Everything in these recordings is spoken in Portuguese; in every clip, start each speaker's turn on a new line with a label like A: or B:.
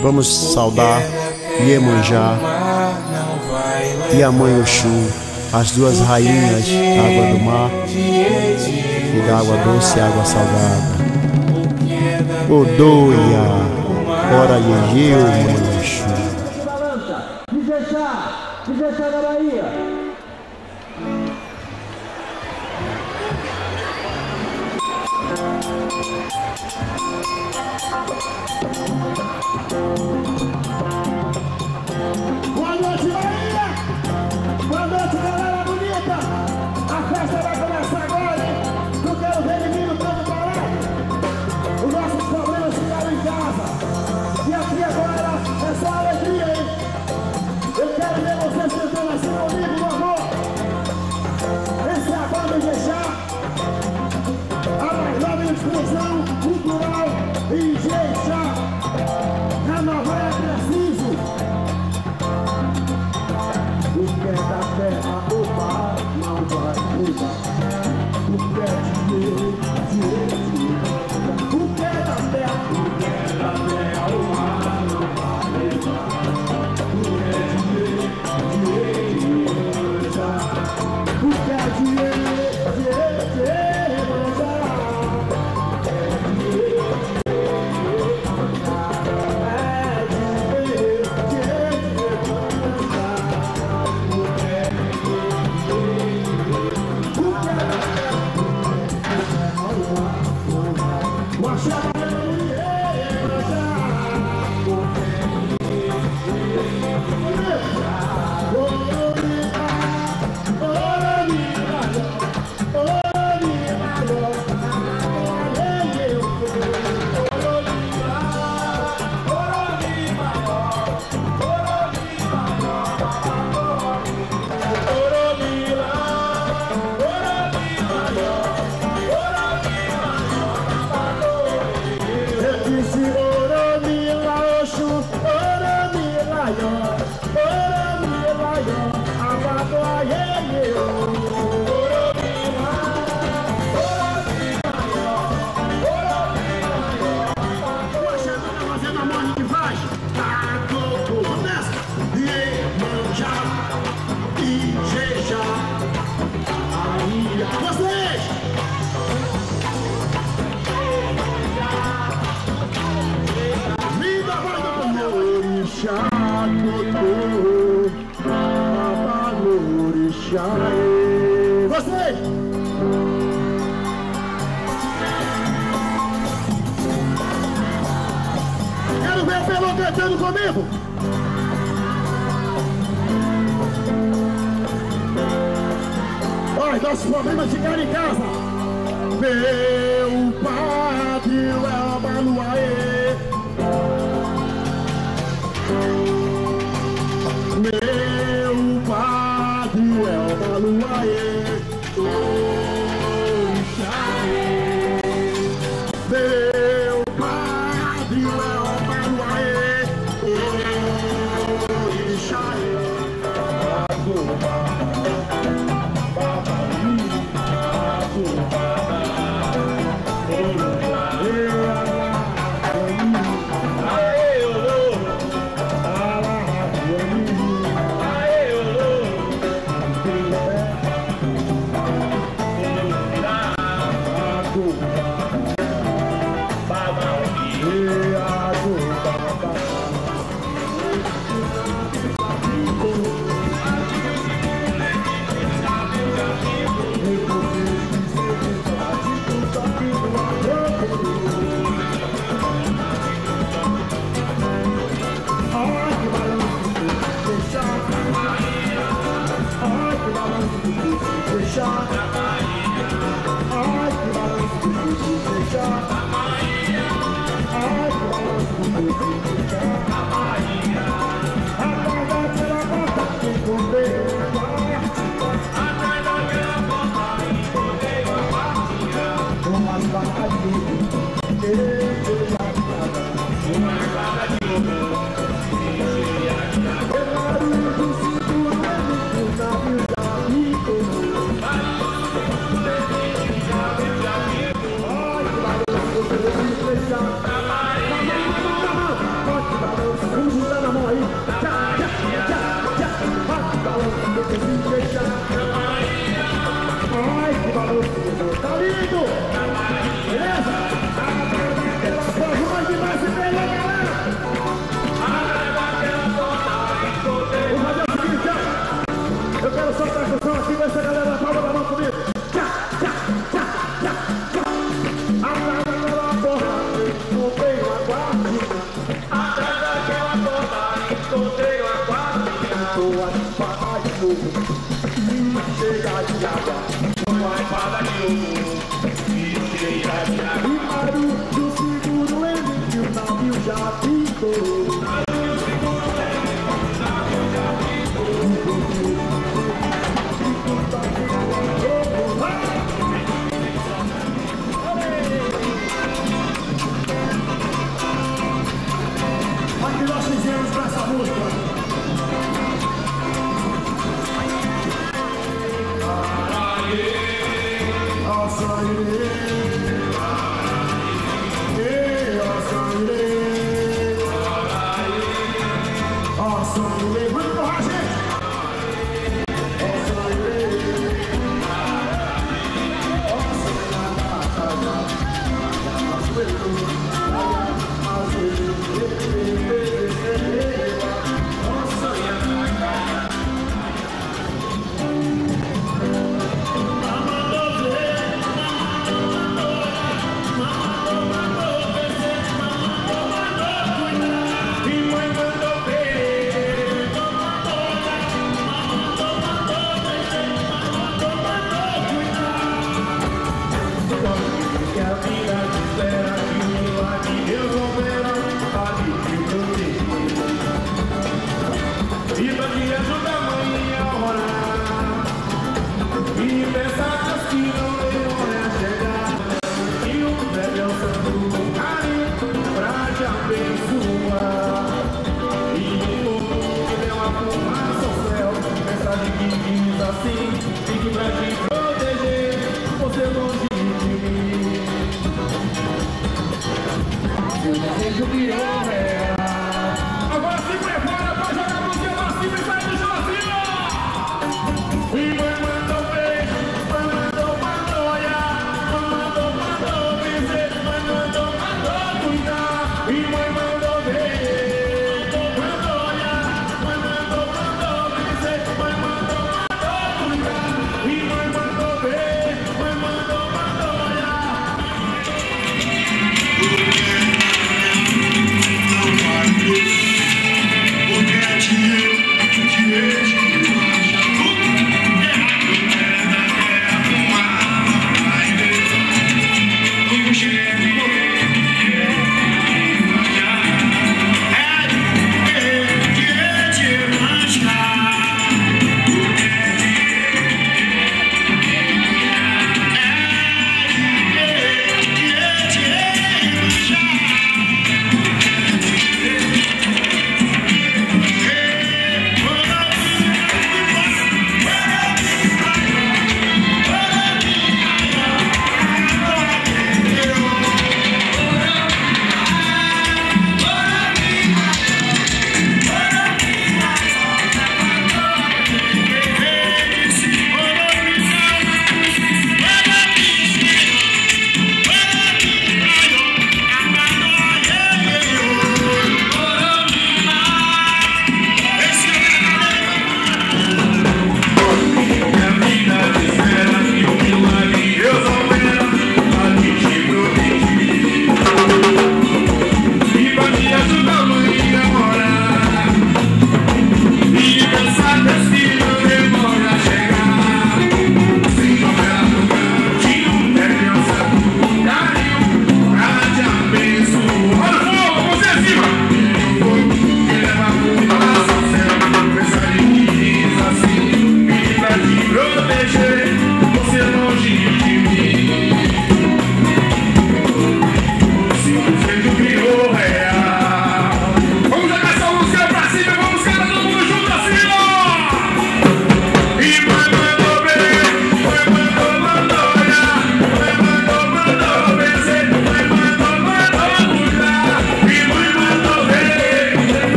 A: Vamos saudar Iemanjá e a Mãe Oxu, as duas rainhas, água do mar e da água doce e água salgada. Odoia, ora Iemanjá. Mãe Oxum.
B: Me deixar, Bahia. chame vocês. Quero ver o Pelão cantando comigo. Olha, nossos problemas ficaram em casa. Meu pátio é shining.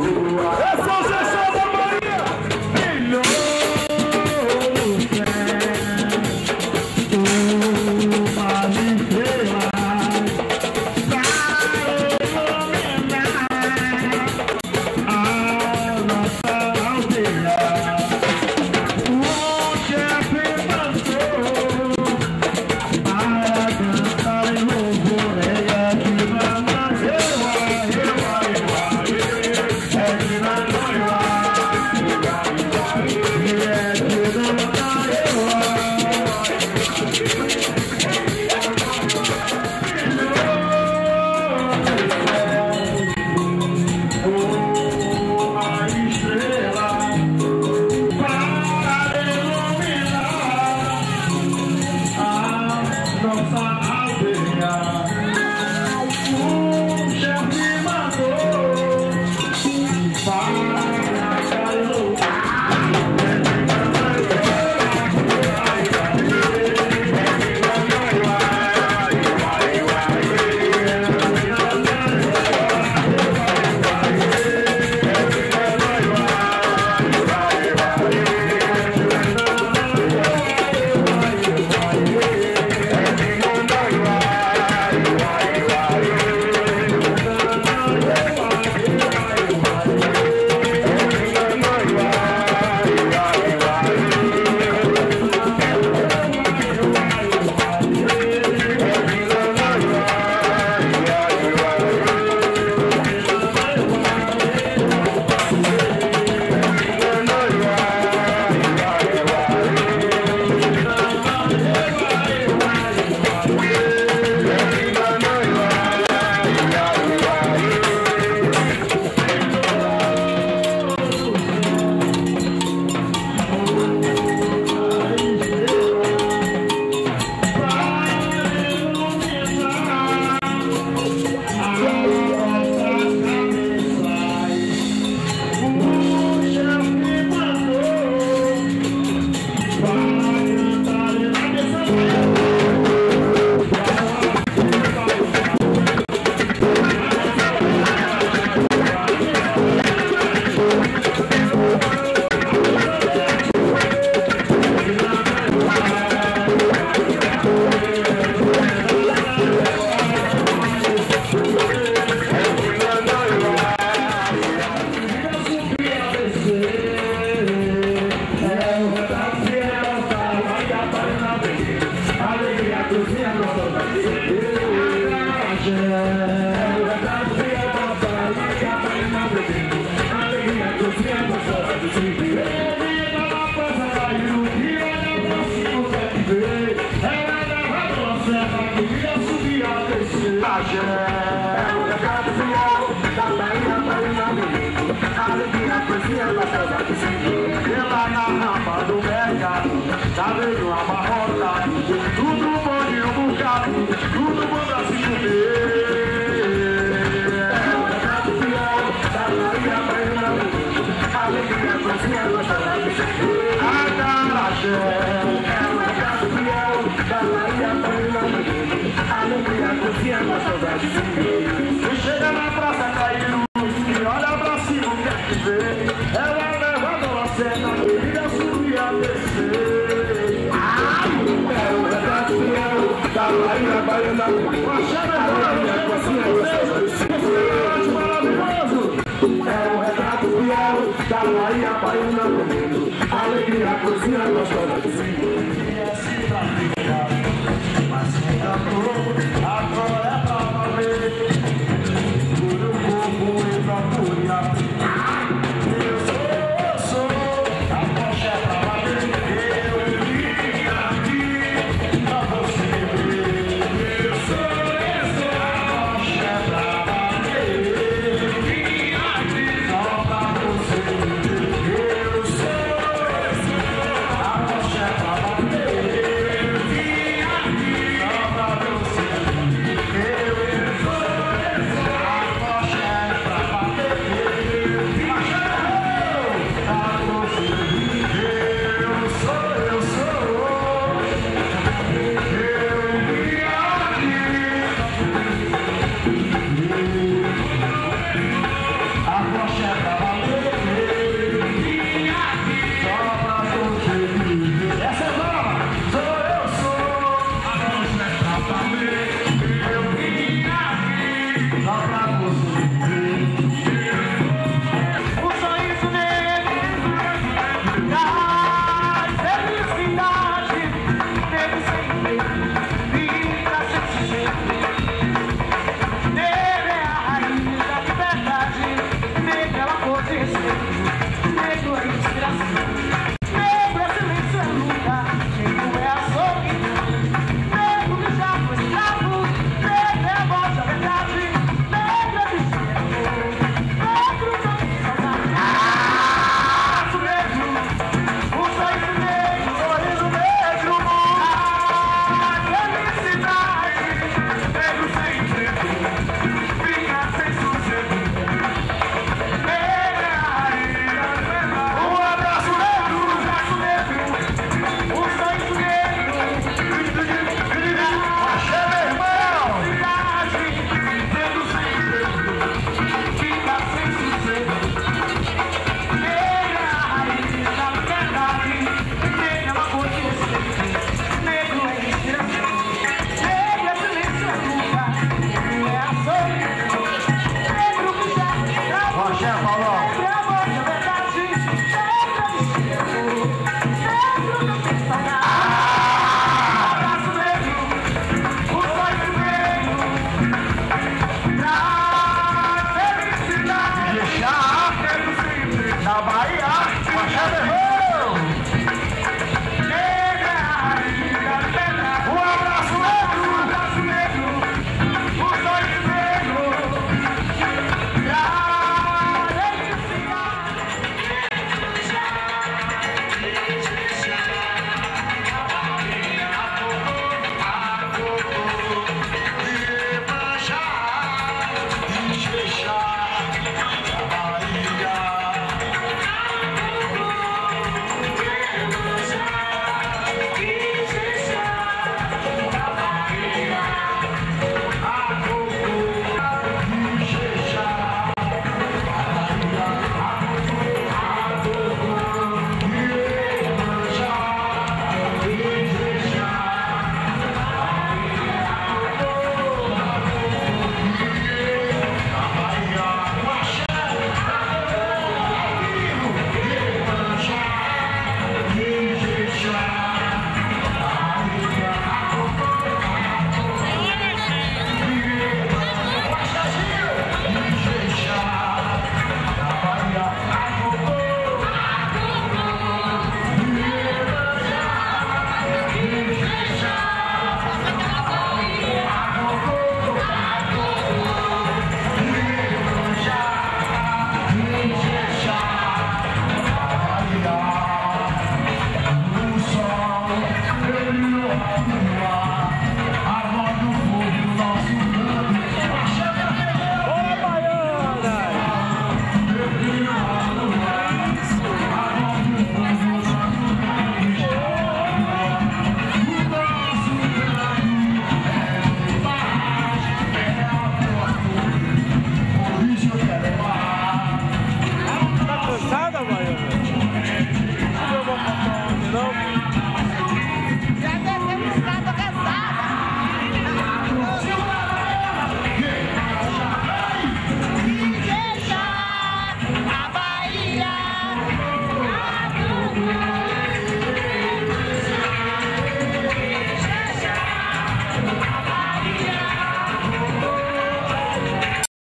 B: Essa